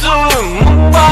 So.